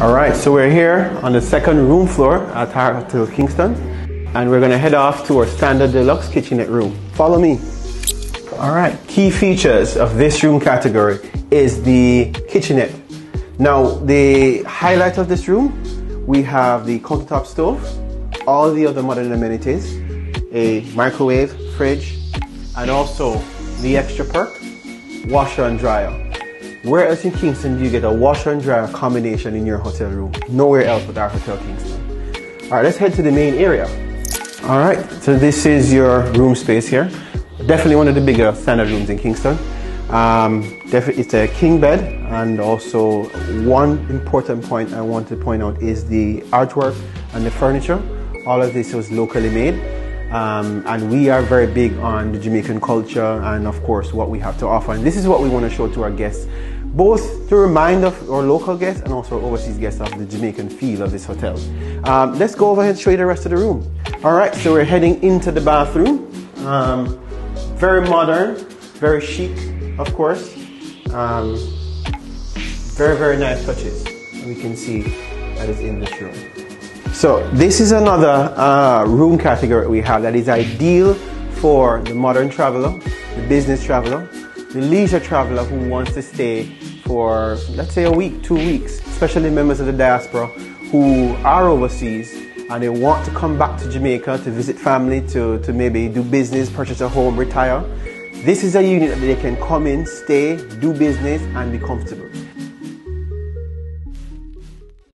All right, so we're here on the second room floor at Hotel Kingston, and we're gonna head off to our standard deluxe kitchenette room. Follow me. All right, key features of this room category is the kitchenette. Now, the highlight of this room, we have the countertop stove, all the other modern amenities, a microwave, fridge, and also the extra perk, washer and dryer. Where else in Kingston do you get a washer and dryer combination in your hotel room? Nowhere else but R Hotel Kingston. All right, let's head to the main area. All right, so this is your room space here. Definitely one of the bigger standard rooms in Kingston. Um, it's a king bed, and also one important point I want to point out is the artwork and the furniture. All of this was locally made. Um, and we are very big on the Jamaican culture and, of course, what we have to offer. And this is what we want to show to our guests, both to remind of our local guests and also overseas guests of the Jamaican feel of this hotel. Um, let's go over and show you the rest of the room. All right, so we're heading into the bathroom. Um, very modern, very chic, of course. Um, very, very nice touches. We can see that is in this room. So this is another uh, room category we have that is ideal for the modern traveler, the business traveler, the leisure traveler who wants to stay for, let's say, a week, two weeks, especially members of the diaspora who are overseas and they want to come back to Jamaica to visit family, to, to maybe do business, purchase a home, retire. This is a unit that they can come in, stay, do business, and be comfortable.